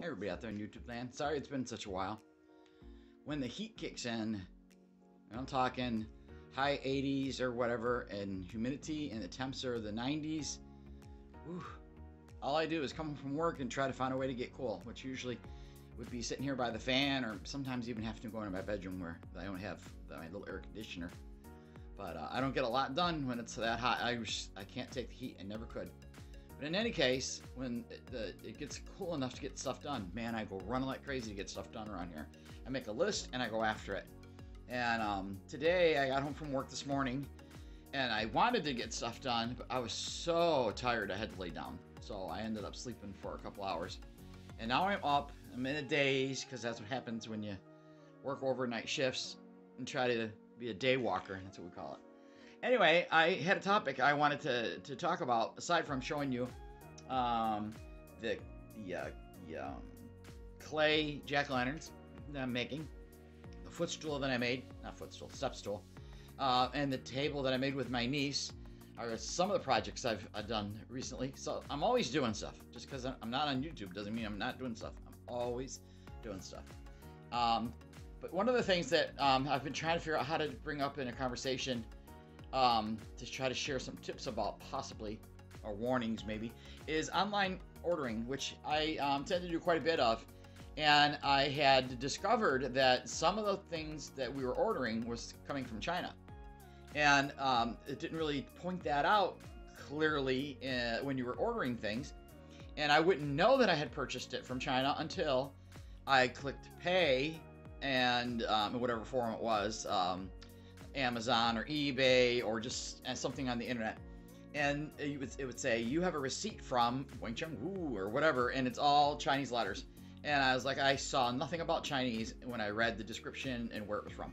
Hey, everybody out there on YouTube land. Sorry it's been such a while. When the heat kicks in, and I'm talking high 80s or whatever, and humidity and the temps are the 90s, whew, all I do is come from work and try to find a way to get cool, which usually would be sitting here by the fan or sometimes even have to go into my bedroom where I don't have my little air conditioner. But uh, I don't get a lot done when it's that hot. I, I can't take the heat. I never could. But in any case, when it, the, it gets cool enough to get stuff done, man, I go running like crazy to get stuff done around here. I make a list and I go after it. And um, today I got home from work this morning and I wanted to get stuff done, but I was so tired I had to lay down. So I ended up sleeping for a couple hours. And now I'm up. I'm in a daze because that's what happens when you work overnight shifts and try to be a day walker. That's what we call it. Anyway, I had a topic I wanted to, to talk about aside from showing you um, the, the, uh, the um, clay jack o' lanterns that I'm making, the footstool that I made, not footstool, step stool, uh, and the table that I made with my niece are some of the projects I've, I've done recently. So I'm always doing stuff. Just because I'm not on YouTube doesn't mean I'm not doing stuff. I'm always doing stuff. Um, but one of the things that um, I've been trying to figure out how to bring up in a conversation um, to try to share some tips about possibly, or warnings maybe, is online ordering, which I um, tend to do quite a bit of. And I had discovered that some of the things that we were ordering was coming from China and um, it didn't really point that out clearly uh, when you were ordering things. And I wouldn't know that I had purchased it from China until I clicked pay and um, whatever form it was, um, Amazon or eBay or just uh, something on the internet. And it would, it would say, you have a receipt from Wang Cheng Wu or whatever, and it's all Chinese letters. And I was like, I saw nothing about Chinese when I read the description and where it was from.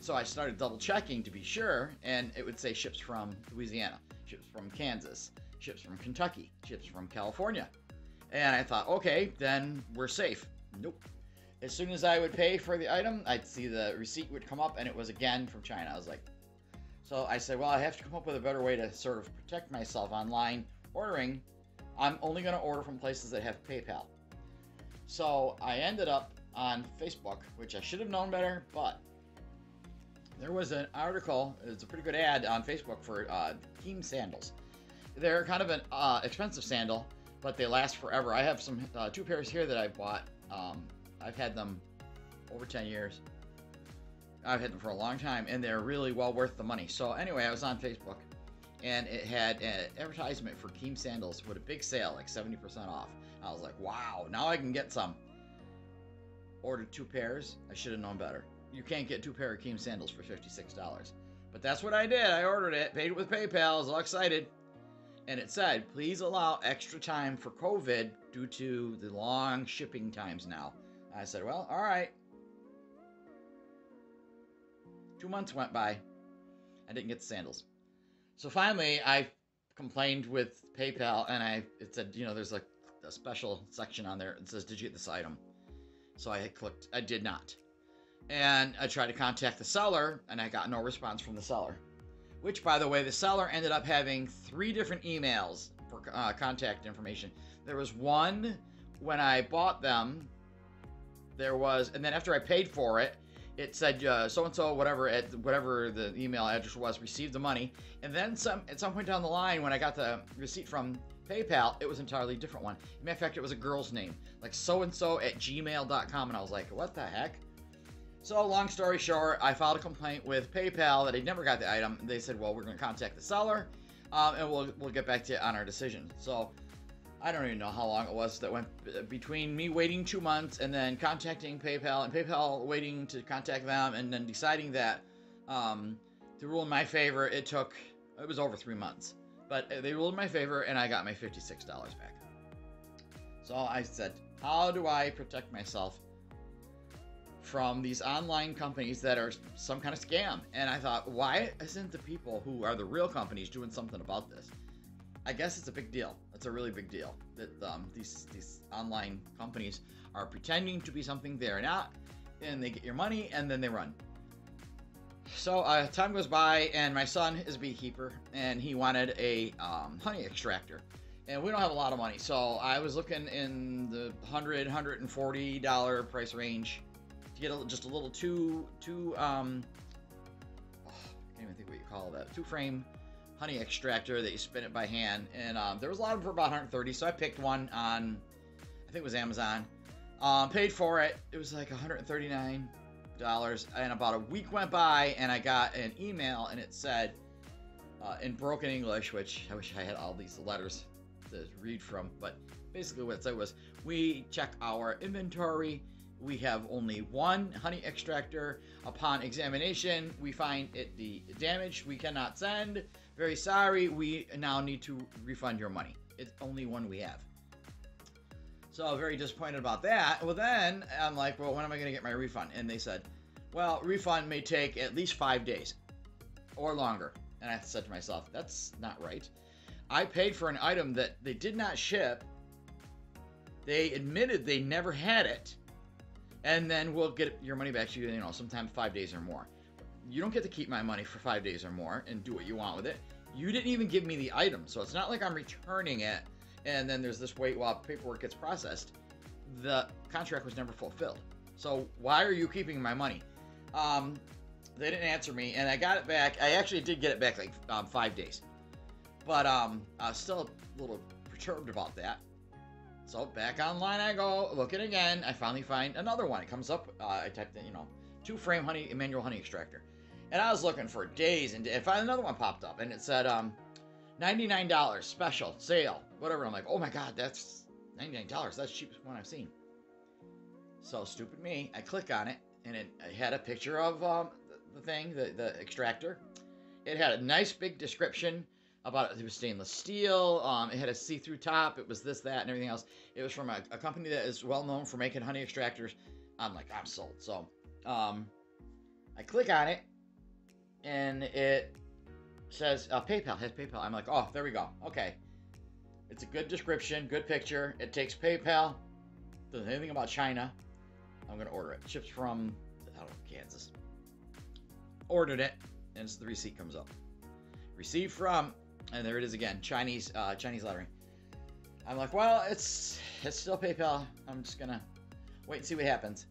So I started double checking to be sure, and it would say ships from Louisiana, ships from Kansas, ships from Kentucky, ships from California. And I thought, okay, then we're safe. Nope. As soon as I would pay for the item, I'd see the receipt would come up, and it was again from China. I was like, so I said, well, I have to come up with a better way to sort of protect myself online ordering. I'm only going to order from places that have PayPal. So I ended up on Facebook, which I should have known better, but there was an article, it's a pretty good ad on Facebook for uh, Keen sandals. They're kind of an uh, expensive sandal, but they last forever. I have some uh, two pairs here that I bought. Um, I've had them over 10 years. I've had them for a long time, and they're really well worth the money. So anyway, I was on Facebook, and it had an advertisement for Keen sandals with a big sale, like 70% off. I was like, wow, now I can get some. Ordered two pairs. I should have known better you can't get two pair of Keen sandals for $56. But that's what I did. I ordered it, paid it with PayPal, I was all excited. And it said, please allow extra time for COVID due to the long shipping times now. I said, well, all right. Two months went by. I didn't get the sandals. So finally, I complained with PayPal and I it said, you know, there's a, a special section on there. It says, did you get this item? So I clicked, I did not. And I tried to contact the seller, and I got no response from the seller. Which, by the way, the seller ended up having three different emails for uh, contact information. There was one when I bought them. There was, and then after I paid for it, it said so and so whatever at whatever the email address was received the money, and then some at some point down the line when I got the receipt from PayPal, it was entirely different one. matter of fact, it was a girl's name, like so and so at gmail.com, and I was like, what the heck? So, long story short, I filed a complaint with PayPal that I never got the item. They said, well, we're going to contact the seller um, and we'll, we'll get back to you on our decision. So, I don't even know how long it was that went between me waiting two months and then contacting PayPal and PayPal waiting to contact them and then deciding that um, to rule in my favor. It took, it was over three months. But they ruled in my favor and I got my $56 back. So I said, how do I protect myself from these online companies that are some kind of scam. And I thought, why isn't the people who are the real companies doing something about this? I guess it's a big deal. It's a really big deal that um, these these online companies are pretending to be something they're not, and they get your money and then they run. So uh, time goes by, and my son is a beekeeper, and he wanted a um, honey extractor. and we don't have a lot of money. So I was looking in the 100 140 dollar price range to get a, just a little two two um oh, I can't even think what you call that two frame honey extractor that you spin it by hand and um, there was a lot of them for about 130 so I picked one on I think it was Amazon um, paid for it it was like 139 dollars and about a week went by and I got an email and it said uh, in broken English which I wish I had all these letters to read from, but basically what it said was we check our inventory. We have only one honey extractor. Upon examination, we find it the damage we cannot send. Very sorry, we now need to refund your money. It's only one we have. So very disappointed about that. Well, then I'm like, well, when am I going to get my refund? And they said, well, refund may take at least five days or longer. And I said to myself, that's not right. I paid for an item that they did not ship. They admitted they never had it. And then we'll get your money back to you, you know, sometime five days or more. You don't get to keep my money for five days or more and do what you want with it. You didn't even give me the item, so it's not like I'm returning it and then there's this wait while paperwork gets processed. The contract was never fulfilled. So why are you keeping my money? Um, they didn't answer me, and I got it back. I actually did get it back like um, five days. But um, I was still a little perturbed about that. So back online I go, looking again. I finally find another one. It comes up. Uh, I typed in, you know, two frame honey manual honey extractor, and I was looking for days and, if another one popped up, and it said um, ninety-nine dollars special sale, whatever. I'm like, oh my god, that's ninety-nine dollars. That's the cheapest one I've seen. So stupid me. I click on it, and it, it had a picture of um, the, the thing, the the extractor. It had a nice big description about it. It was stainless steel. Um, it had a see-through top. It was this, that, and everything else. It was from a, a company that is well known for making honey extractors. I'm like, I'm sold. So, um, I click on it, and it says uh, PayPal has PayPal. I'm like, oh, there we go. Okay, it's a good description, good picture. It takes PayPal. Doesn't anything about China. I'm gonna order it. Ships from I don't know Kansas. Ordered it, and the receipt comes up. Received from and there it is again, Chinese uh, Chinese lettering. I'm like, well, it's it's still PayPal. I'm just gonna wait and see what happens.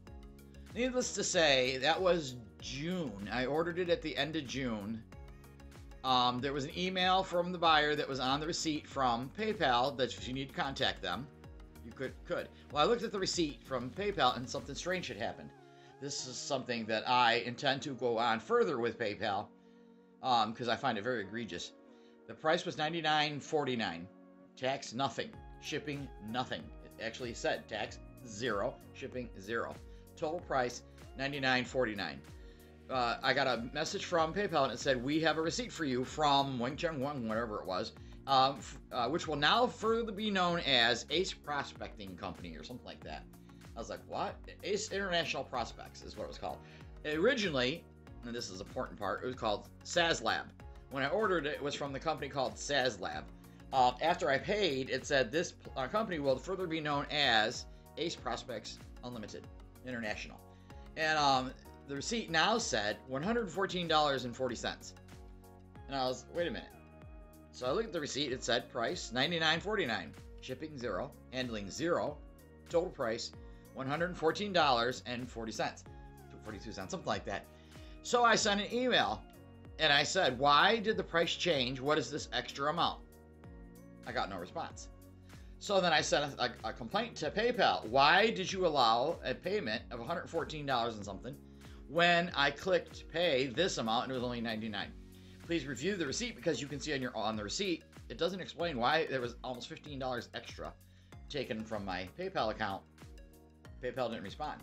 Needless to say, that was June. I ordered it at the end of June. Um, there was an email from the buyer that was on the receipt from PayPal that if you need to contact them, you could could. Well, I looked at the receipt from PayPal and something strange had happened. This is something that I intend to go on further with PayPal because um, I find it very egregious. The price was $99.49. Tax nothing. Shipping nothing. It actually said tax zero. Shipping zero. Total price $99.49. Uh, I got a message from PayPal and it said, We have a receipt for you from Wang Cheng Wang, whatever it was, um, uh, which will now further be known as Ace Prospecting Company or something like that. I was like, What? Ace International Prospects is what it was called. Originally, and this is the important part, it was called SazLab. When I ordered it, it was from the company called SazLab. Uh, after I paid, it said this uh, company will further be known as Ace Prospects Unlimited International. And um, the receipt now said $114.40. And I was, wait a minute. So I looked at the receipt, it said price $99.49, shipping zero, handling zero, total price $114.40, 42 cents, something like that. So I sent an email and I said, Why did the price change? What is this extra amount? I got no response. So then I sent a, a, a complaint to PayPal. Why did you allow a payment of $114 and something when I clicked pay this amount and it was only 99? Please review the receipt because you can see on your on the receipt it doesn't explain why there was almost $15 extra taken from my PayPal account. PayPal didn't respond.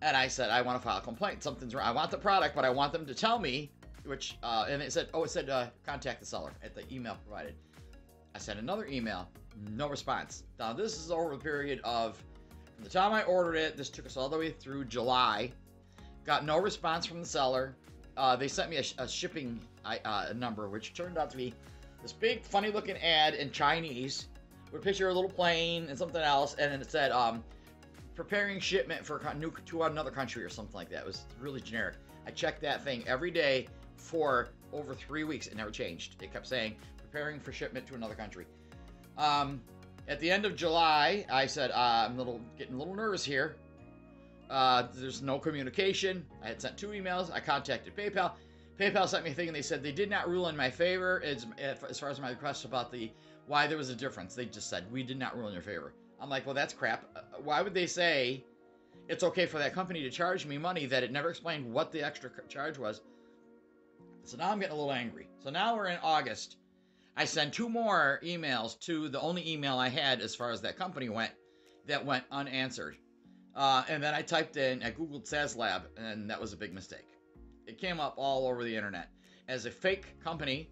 And I said, I want to file a complaint. Something's wrong. I want the product, but I want them to tell me which uh, and it said, oh, it said uh, contact the seller at the email provided. I sent another email, no response. Now this is over the period of from the time I ordered it. This took us all the way through July. Got no response from the seller. Uh, they sent me a, a shipping uh, number, which turned out to be this big, funny-looking ad in Chinese with a picture of a little plane and something else, and then it said, um, "Preparing shipment for new to another country" or something like that. It was really generic. I checked that thing every day for over three weeks. It never changed. It kept saying preparing for shipment to another country. Um, at the end of July, I said uh, I'm a little getting a little nervous here. Uh, there's no communication. I had sent two emails. I contacted PayPal. PayPal sent me a thing and they said they did not rule in my favor as, as far as my request about the why there was a difference. They just said we did not rule in your favor. I'm like, well, that's crap. Uh, why would they say it's okay for that company to charge me money that it never explained what the extra charge was? So now I'm getting a little angry. So now we're in August. I send two more emails to the only email I had as far as that company went that went unanswered. Uh, and then I typed in, I Googled SaaSlab, and that was a big mistake. It came up all over the internet as a fake company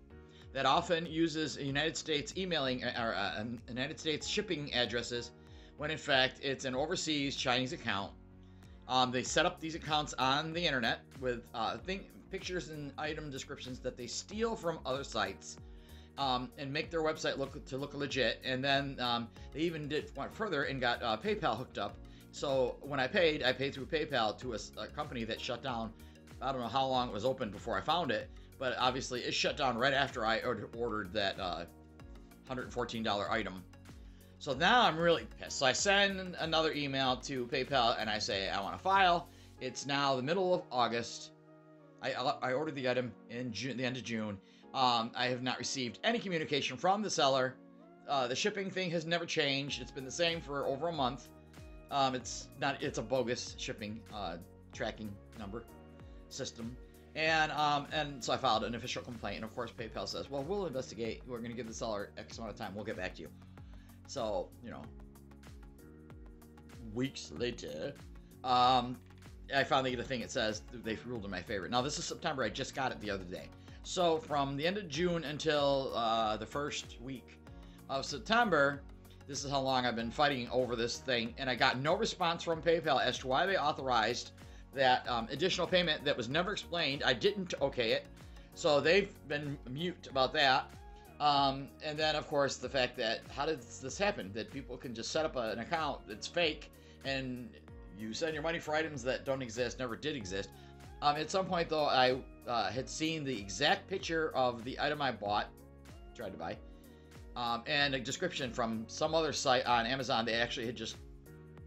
that often uses United States emailing or uh, United States shipping addresses when in fact it's an overseas Chinese account. Um, they set up these accounts on the internet with uh, thing, pictures and item descriptions that they steal from other sites um, and make their website look to look legit. And then um, they even did went further and got uh, PayPal hooked up. So when I paid, I paid through PayPal to a, a company that shut down I don't know how long it was open before I found it, but obviously it shut down right after I ordered that uh, $114 item. So now I'm really pissed. So I send another email to PayPal and I say I want a file. It's now the middle of August. I, I ordered the item in June, the end of June. Um, I have not received any communication from the seller. Uh, the shipping thing has never changed. It's been the same for over a month. Um, it's not. It's a bogus shipping uh, tracking number system. And um, and so I filed an official complaint, and of course PayPal says, "Well, we'll investigate. We're going to give the seller X amount of time. We'll get back to you." So you know, weeks later, um, I finally get a thing that says they've ruled in my favor. Now this is September. I just got it the other day. So from the end of June until uh, the first week of September, this is how long I've been fighting over this thing, and I got no response from PayPal as to why they authorized that um, additional payment that was never explained. I didn't okay it. So they've been mute about that. Um, and then, of course, the fact that how did this happen? That people can just set up a, an account that's fake and you send your money for items that don't exist, never did exist. Um, at some point, though, I uh, had seen the exact picture of the item I bought, tried to buy, um, and a description from some other site on Amazon. They actually had just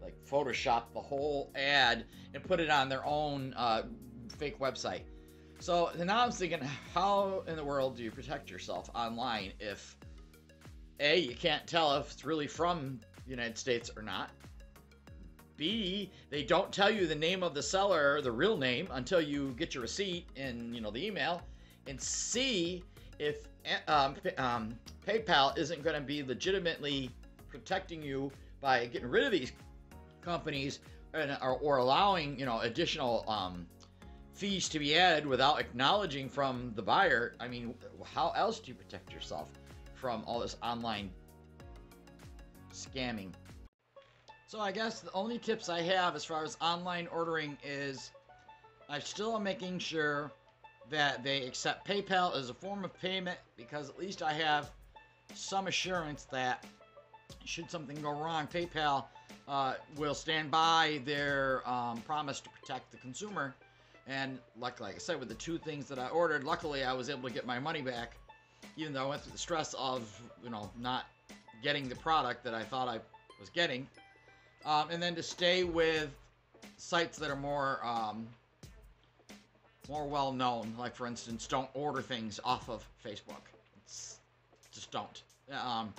like photoshopped the whole ad and put it on their own uh, fake website. So now I'm thinking, how in the world do you protect yourself online if A, you can't tell if it's really from the United States or not? B, they don't tell you the name of the seller, the real name, until you get your receipt in, you know, the email. And C, if um, um, PayPal isn't going to be legitimately protecting you by getting rid of these companies and, or, or allowing you know additional um, fees to be added without acknowledging from the buyer. I mean, how else do you protect yourself from all this online scamming? So I guess the only tips I have as far as online ordering is I still am making sure that they accept PayPal as a form of payment because at least I have some assurance that should something go wrong, PayPal uh, will stand by their um, promise to protect the consumer. And like, like I said, with the two things that I ordered, luckily I was able to get my money back, even though I went through the stress of, you know, not getting the product that I thought I was getting. Um, and then to stay with sites that are more um, more well known, like for instance, don't order things off of Facebook. It's, just don't. Um,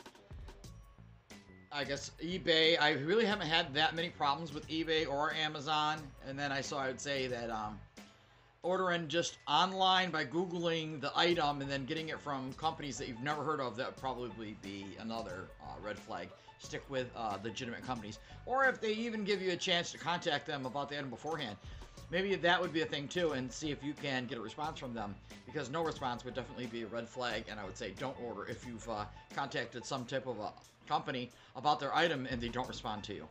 I guess eBay. I really haven't had that many problems with eBay or Amazon. And then I saw I would say that um, ordering just online by googling the item and then getting it from companies that you've never heard of that would probably be another uh, red flag. Stick with uh, legitimate companies, or if they even give you a chance to contact them about the item beforehand. Maybe that would be a thing too, and see if you can get a response from them. Because no response would definitely be a red flag, and I would say don't order if you've uh, contacted some type of a company about their item and they don't respond to you.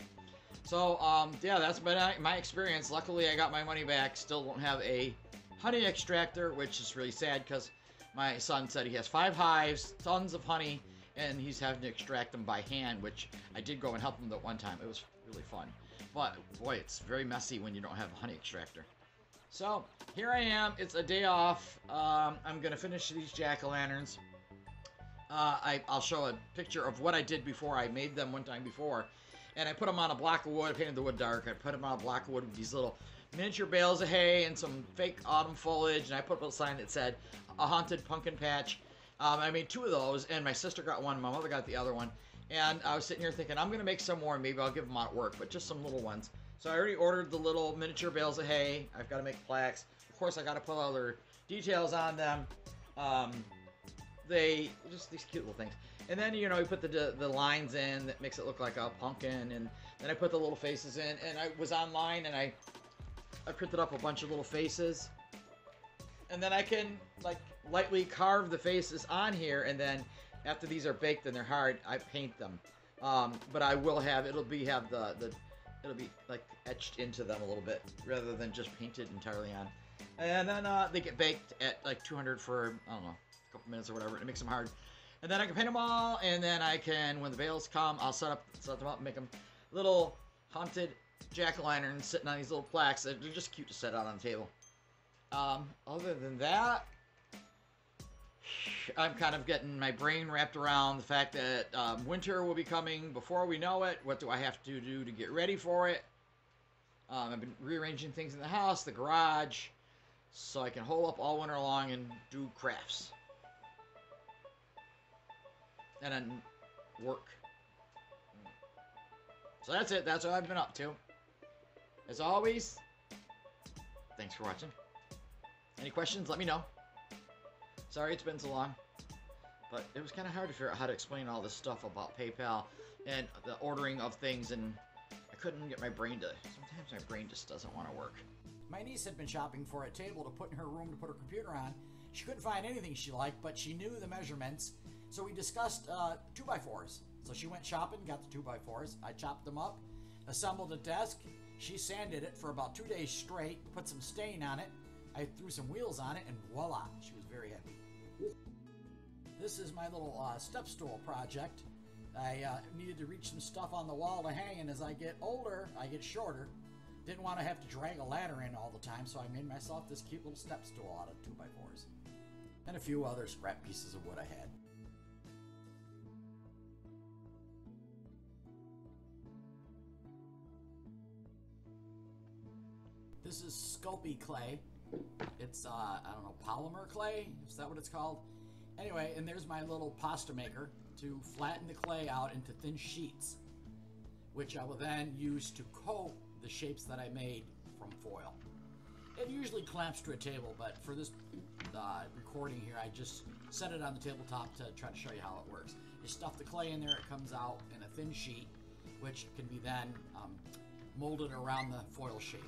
So, um, yeah, that's been my experience. Luckily, I got my money back. Still don't have a honey extractor, which is really sad because my son said he has five hives, tons of honey, and he's having to extract them by hand, which I did go and help him that one time. It was really fun. But, boy, it's very messy when you don't have a honey extractor. So, here I am. It's a day off. Um, I'm going to finish these jack-o'-lanterns. Uh, I, I'll show a picture of what I did before. I made them one time before, and I put them on a block of wood. I painted the wood dark. I put them on a block of wood with these little miniature bales of hay and some fake autumn foliage, and I put up a sign that said "A haunted pumpkin patch." Um, I made two of those, and my sister got one. My mother got the other one. And I was sitting here thinking, I'm gonna make some more. and Maybe I'll give them out at work, but just some little ones. So I already ordered the little miniature bales of hay. I've got to make plaques. Of course, I got to put other details on them. Um, they just these cute little things. And then you know you put the the lines in that makes it look like a pumpkin, and then I put the little faces in. And I was online and I I printed up a bunch of little faces, and then I can like lightly carve the faces on here, and then after these are baked and they're hard, I paint them. Um, but I will have it'll be have the the it'll be like etched into them a little bit rather than just painted entirely on. And then uh, they get baked at like 200 for I don't know a couple minutes or whatever. It makes them hard. And then I can paint them all, and then I can, when the bales come, I'll set up set them up, and make them little haunted jack-o'-lanterns sitting on these little plaques. They're just cute to set out on the table. Um, other than that, I'm kind of getting my brain wrapped around the fact that um, winter will be coming before we know it. What do I have to do to get ready for it? Um, I've been rearranging things in the house, the garage, so I can hole up all winter long and do crafts. And then work. So that's it. That's what I've been up to. As always, thanks for watching. Any questions, let me know. Sorry it's been so long. But it was kind of hard to figure out how to explain all this stuff about PayPal and the ordering of things, and I couldn't get my brain to. Sometimes my brain just doesn't want to work. My niece had been shopping for a table to put in her room to put her computer on. She couldn't find anything she liked, but she knew the measurements, so we discussed uh, 2x4s. So she went shopping, got the 2x4s. I chopped them up, assembled a desk. She sanded it for about two days straight, put some stain on it. I threw some wheels on it, and voila, she was very happy. This is my little uh, step stool project. I uh, needed to reach some stuff on the wall to hang, and as I get older, I get shorter. Didn't want to have to drag a ladder in all the time, so I made myself this cute little step stool out of 2x4s. And a few other scrap pieces of wood I had. This is Sculpey clay. It's, uh, I don't know, polymer clay? Is that what it's called? Anyway, and there's my little pasta maker to flatten the clay out into thin sheets, which I will then use to coat the shapes that I made from foil. It usually clamps to a table, but for this uh, recording here, I just set it on the tabletop to try to show you how it works. You stuff the clay in there, it comes out in a thin sheet, which can be then um, molded around the foil shape.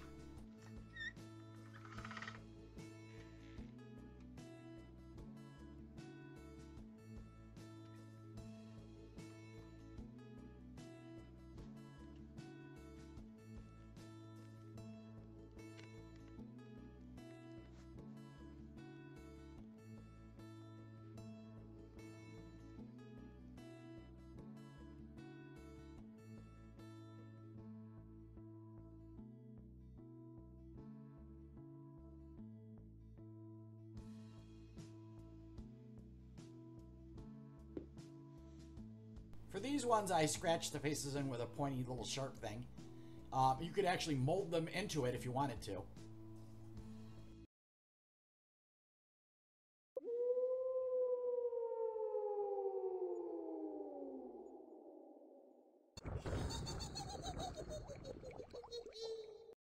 For these ones, I scratched the faces in with a pointy little sharp thing. Um, you could actually mold them into it if you wanted to.